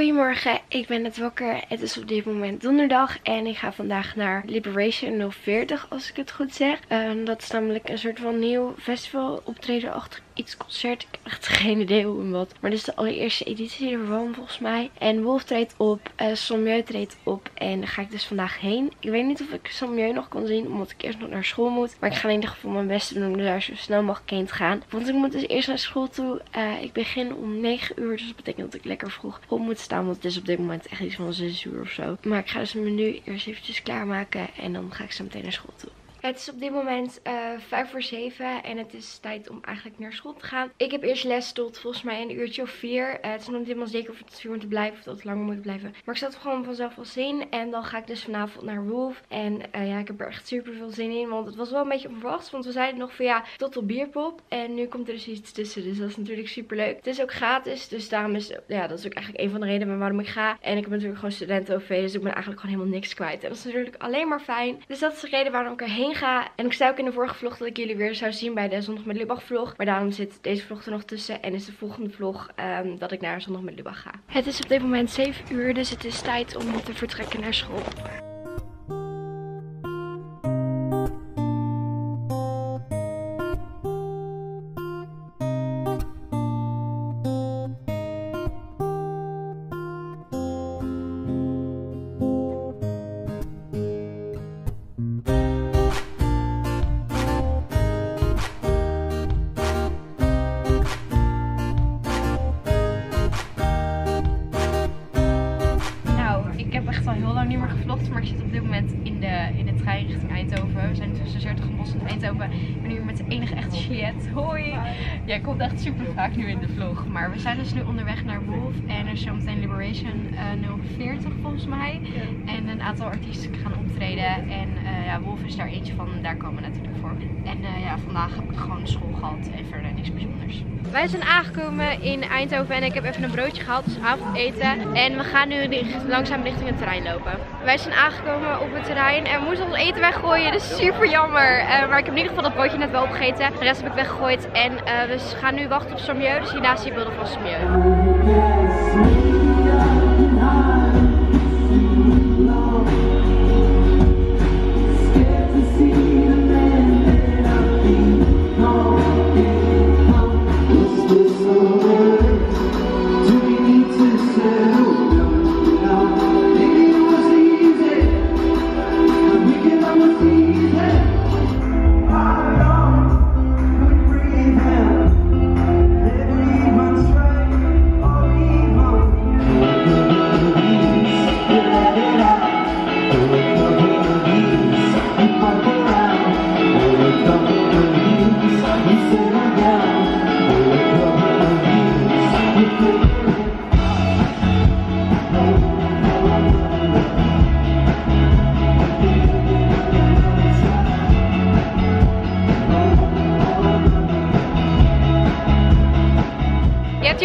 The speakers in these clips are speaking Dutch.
Goedemorgen, ik ben net wakker. Het is op dit moment donderdag en ik ga vandaag naar Liberation 040 als ik het goed zeg. Ehm, dat is namelijk een soort van nieuw festival optreden achter iets concert. Ik heb echt geen idee hoe en wat. Maar dit is de allereerste editie ervan volgens mij. En Wolf treedt op, uh, Sommieu treedt op en daar ga ik dus vandaag heen. Ik weet niet of ik Sommieu nog kan zien omdat ik eerst nog naar school moet. Maar ik ga in ieder geval mijn best doen om daar zo snel mogelijk heen te gaan. Want ik moet dus eerst naar school toe. Uh, ik begin om 9 uur, dus dat betekent dat ik lekker vroeg op moet staan. Want het is op dit moment echt iets van 6 uur of zo. Maar ik ga dus mijn menu eerst eventjes klaarmaken en dan ga ik zo meteen naar school toe. Het is op dit moment uh, eh, 5 voor 7 en het is tijd om eigenlijk naar school te gaan. Ik heb eerst les tot volgens mij een uurtje of 4. Uh, het is nog niet helemaal zeker of het 4 moet blijven of dat het langer moet blijven. Maar ik zat gewoon vanzelf wel zin en dan ga ik dus vanavond naar Wolf. En uh, ja, ik heb er echt super veel zin in, want het was wel een beetje onverwachts. Want we zeiden nog van ja, tot op bierpop. En nu komt er dus iets tussen, dus dat is natuurlijk super leuk. Het is ook gratis, dus daarom is, ja, dat is ook eigenlijk een van de redenen waarom ik ga. En ik heb natuurlijk gewoon studenten-OV, dus ik ben eigenlijk gewoon helemaal niks kwijt. En dat is natuurlijk alleen maar fijn. Dus dat is de reden waarom ik erheen En ik zei ook in de vorige vlog dat ik jullie weer zou zien bij de Zondag met Lubach vlog. Maar daarom zit deze vlog er nog tussen. En is de volgende vlog um, dat ik naar Zondag met Lubach ga. Het is op dit moment 7 uur, dus het is tijd om te vertrekken naar school. Maar ik zit op dit moment de, in de trein richting Eindhoven. We zijn tussen Zertogenbos en Eindhoven. Ik ben hier met de enige echte Juliette. Hoi! Jij komt echt super vaak nu in de vlog. Maar we zijn dus nu onderweg naar Wolf. En er is zometeen Liberation uh, 040 volgens mij. En een aantal artiesten gaan optreden. En uh, ja, Wolf is daar eentje van. Daar komen we natuurlijk voor. En uh, ja, vandaag heb ik gewoon school gehad. En verder niks bijzonders. Wij zijn aangekomen in Eindhoven en ik heb even een broodje gehad, dus avondeten. En we gaan nu langzaam richting het terrein lopen. Wij zijn aangekomen op het terrein en we moesten ons eten weggooien, dus super jammer. Uh, maar ik heb in ieder geval dat broodje net wel opgegeten. De rest heb ik weggegooid en uh, we gaan nu wachten op Sommieu, dus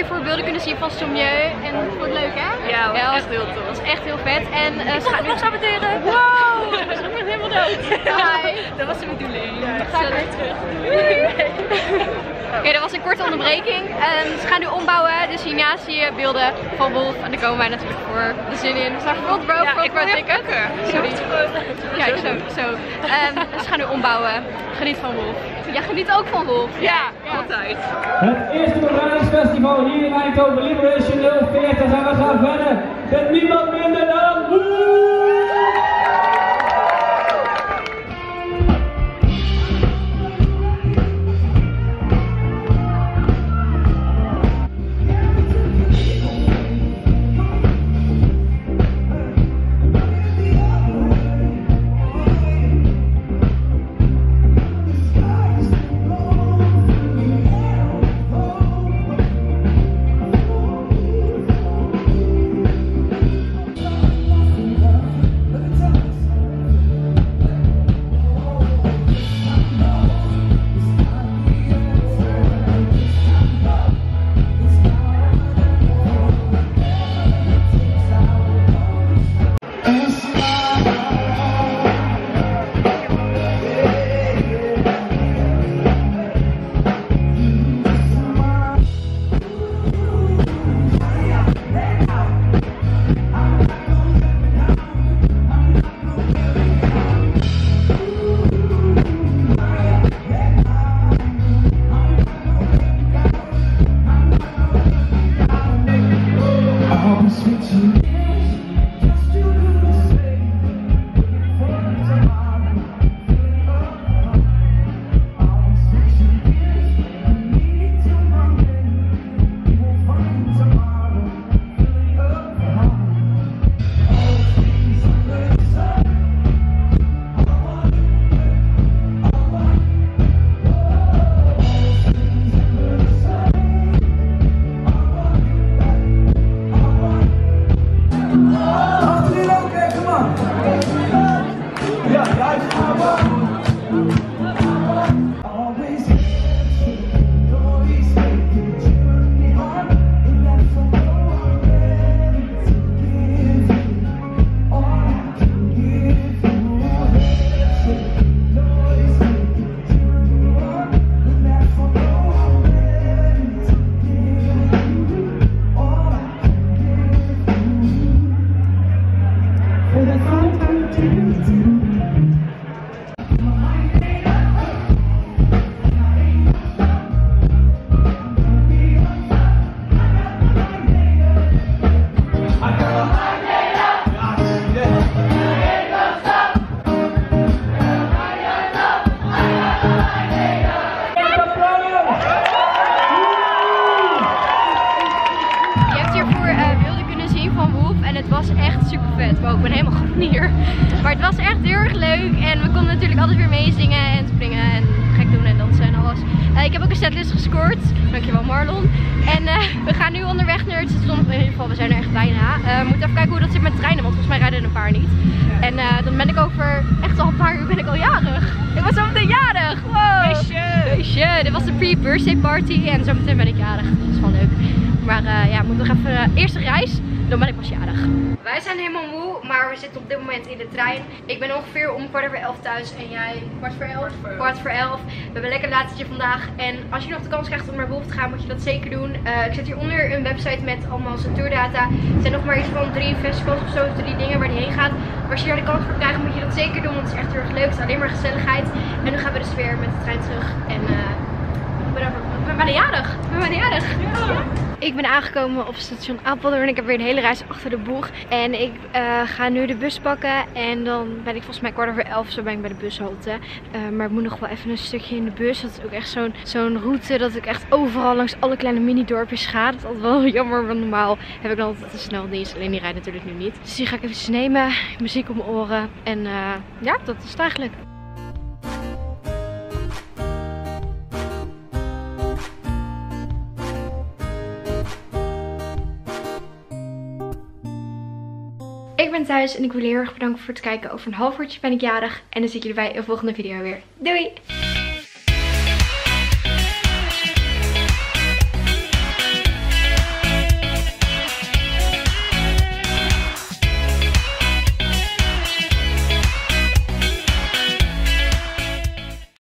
hiernaast zie je beelden van Sommieu. En uh, ga nu saboteren. Wow! Dat is nog helemaal dood. Hi. Dat was de bedoeling. Ja, ga weer terug. Oké, okay, dat was een korte onderbreking. Um, ze gaan nu ombouwen, dus hiernaast zie je beelden van Wolf. En daar komen wij natuurlijk voor de zin in. Sta front bro, front bro ticket. Sorry. Kijk, zo. zo. Um, ze gaan nu ombouwen. Geniet van Wolf. Ja, geniet ook van Wolf. Ja, ja. altijd. Het eerste Festival hier in Eindhoven, Liberation 040. En we gaan verder met niemand minder dan... Je het was echt super vet. Wow, ik ben helemaal groen hier. Maar het was echt heel erg leuk en we konden natuurlijk altijd weer meezingen en springen en gek doen en dansen en alles. Eh, ik heb ook een setlist gescoord. Dankjewel Marlon. En eh, we gaan nu onderweg naar het station. In ieder geval, we zijn er echt bijna. Eh, we moeten even kijken hoe dat zit met treinen, want volgens mij rijden er een paar niet. En dan ben ik over echt al een paar uur ben ik al jarig. Ik was zo meteen jarig. Wow. Feestje. Dit was de pre-birthday party en zo meteen ben ik jarig. Dat is wel leuk. Maar ja, moet nog even uh, eerste reis. Dan ben ik pas jarig. Wij zijn helemaal moe, maar we zitten op dit moment in de trein. Ik ben ongeveer om kwart over elf thuis en jij kwart voor elf? Kwart voor elf. We hebben lekker laatste vandaag. En als je nog de kans krijgt om naar Wolf te gaan, moet je dat zeker doen. Uh, ik zet hieronder een website met allemaal zijn tourdata. Er zijn nog maar iets van drie festivals of zo, drie dingen waar hij heen gaat. Maar als je daar de kans voor krijgt, moet je dat zeker doen, want het is echt heel erg leuk. Het is alleen maar gezelligheid. En nu gaan we dus weer met de trein terug. En uh, ik ben, over, ik ben bijna jarig. Ik ben bijna jarig. Ja. Ik ben aangekomen op station Apeldoorn. Ik heb weer een hele reis achter de boeg. En ik uh, ga nu de bus pakken. En dan ben ik volgens mij kwart over elf. Zo ben ik bij de bushalte. Uh, maar ik moet nog wel even een stukje in de bus. Dat is ook echt zo'n zo'n route dat ik echt overal langs alle kleine mini-dorpjes ga. Dat is altijd wel jammer. Want normaal heb ik dan altijd een snel dienst. Alleen die rijdt natuurlijk nu niet. Dus die ga ik even nemen. Muziek om mijn oren. En uh, ja, dat is het eigenlijk. Thuis en ik wil heel erg bedanken voor het kijken. Over een half uurtje ben ik jarig. En dan zie ik jullie bij een volgende video weer. Doei!